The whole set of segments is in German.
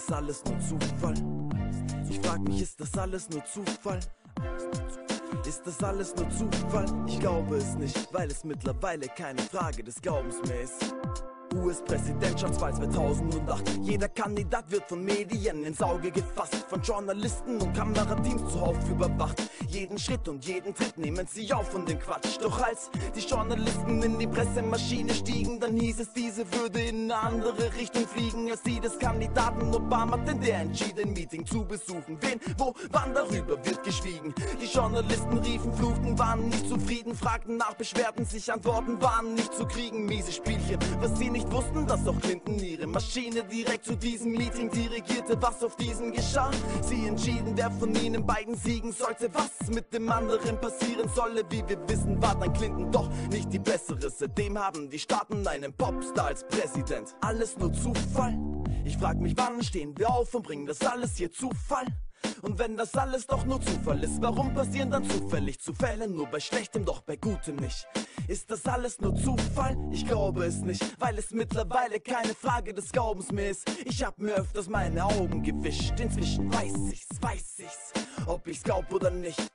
das alles nur Zufall? Ich frag mich, ist das alles nur Zufall? Ist das alles nur Zufall? Ich glaube es nicht, weil es mittlerweile keine Frage des Glaubens mehr ist. US-Präsidentschaftswahl 2008. Jeder Kandidat wird von Medien ins Auge gefasst, von Journalisten und Kamerateams zuhauf überwacht. Jeden Schritt und jeden Tritt nehmen sie auf von dem Quatsch. Doch als die Journalisten in die Pressemaschine stiegen, dann hieß es, diese würde in eine andere Richtung fliegen, als die des Kandidaten Obama, denn der entschied, ein Meeting zu besuchen. Wen, wo, wann darüber wird geschwiegen. Die Journalisten riefen, fluchten, waren nicht zufrieden, fragten nach, beschwerten sich, Antworten waren nicht zu kriegen. Miese Spielchen, was sie nicht nicht wussten, dass auch Clinton ihre Maschine direkt zu diesem Meeting dirigierte, was auf diesen geschah. Sie entschieden, wer von ihnen beiden siegen sollte, was mit dem anderen passieren solle. Wie wir wissen, war dann Clinton doch nicht die bessere. Seitdem haben die Staaten einen Popstar als Präsident. Alles nur Zufall. Ich frag mich, wann stehen wir auf und bringen das alles hier Zufall? Und wenn das alles doch nur Zufall ist, warum passieren dann zufällig Zufälle nur bei Schlechtem, doch bei Gutem nicht? Ist das alles nur Zufall? Ich glaube es nicht, weil es mittlerweile keine Frage des Glaubens mehr ist. Ich hab mir öfters meine Augen gewischt, inzwischen weiß ich's, weiß ich's, ob ich's glaub oder nicht.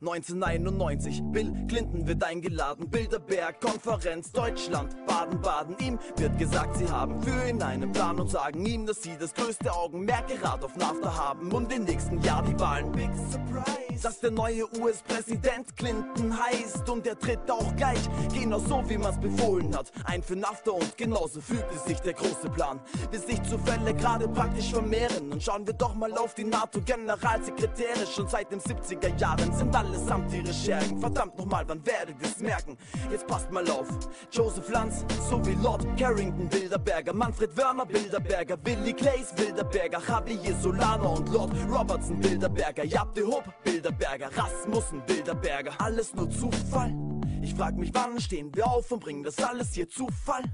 1991, Bill Clinton wird eingeladen, Bilderberg, Konferenz, Deutschland, Baden-Baden. Ihm wird gesagt, sie haben für ihn einen Plan und sagen ihm, dass sie das größte Augenmerk gerade auf NAFTA haben und im nächsten Jahr die Wahlen. Big Surprise! Dass der neue US-Präsident Clinton heißt und er tritt auch gleich, genau so wie man's befohlen hat. Ein für NAFTA und genauso fühlte sich der große Plan. Bis sich Zufälle gerade praktisch vermehren und schauen wir doch mal auf die NATO-Generalsekretäre. Schon seit den 70er Jahren sind alle allesamt ihre Schergen. Verdammt nochmal, wann werdet ihr's merken? Jetzt passt mal auf. Joseph Lanz sowie Lord Carrington Bilderberger, Manfred Wörner Bilderberger, Willy Clays Bilderberger, Javier Solana und Lord Robertson Bilderberger, Jabde Hope Bilderberger, Rasmussen Bilderberger. Alles nur Zufall? Ich frag mich, wann stehen wir auf und bringen das alles hier Zufall?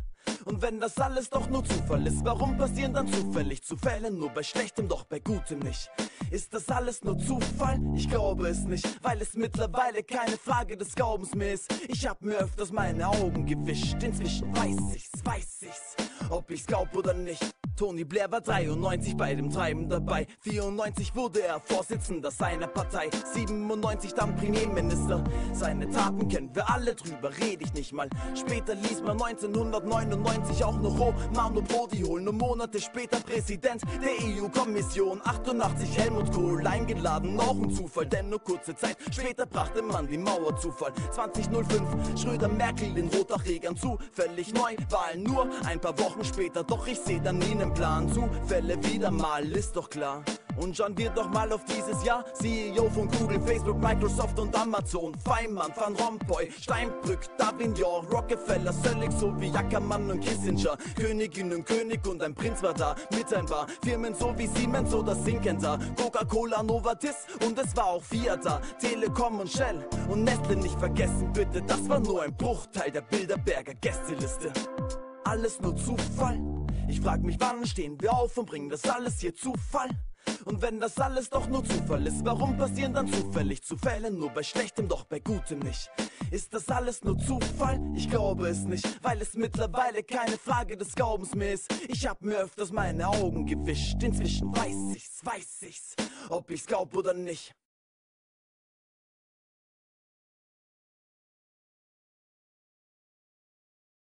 Und wenn das alles doch nur Zufall ist, warum passieren dann zufällig Zufälle nur bei Schlechtem, doch bei Gutem nicht? Ist das alles nur Zufall? Ich glaube es nicht, weil es mittlerweile keine Frage des Glaubens mehr ist. Ich hab mir öfters meine Augen gewischt, inzwischen weiß ich's, weiß ich's, ob ich's glaub oder nicht. Tony Blair war 93 bei dem Treiben dabei. 94 wurde er Vorsitzender seiner Partei. 97 dann Premierminister. Seine Taten kennen wir alle, drüber rede ich nicht mal. Später ließ man 1999 auch noch Romano Prodi holen. Und Monate später Präsident der EU-Kommission. 88 Helmut Kohl eingeladen, auch ein Zufall. Denn nur kurze Zeit später brachte man die Mauerzufall. 2005 Schröder Merkel in Rotachregern zufällig Neuwahlen. Nur ein paar Wochen später, doch ich sehe dann nie einen Plan. Zufälle wieder mal, ist doch klar. Und schauen wir doch mal auf dieses Jahr. CEO von Google, Facebook, Microsoft und Amazon. Feinmann, Van Rompuy, Steinbrück, Davignon, Rockefeller, Selig sowie Ackermann und Kissinger. Königin und König und ein Prinz war da mit ein paar Firmen so wie Siemens oder Syngenta. Coca-Cola, Novartis und es war auch Fiat da. Telekom und Shell und Nestle nicht vergessen bitte. Das war nur ein Bruchteil der Bilderberger Gästeliste. Alles nur Zufall? Ich frag mich, wann stehen wir auf und bringen das alles hier Zufall? Und wenn das alles doch nur Zufall ist, warum passieren dann zufällig Zufälle nur bei Schlechtem, doch bei Gutem nicht? Ist das alles nur Zufall? Ich glaube es nicht, weil es mittlerweile keine Frage des Glaubens mehr ist. Ich hab mir öfters meine Augen gewischt, inzwischen weiß ich's, weiß ich's, ob ich's glaub oder nicht.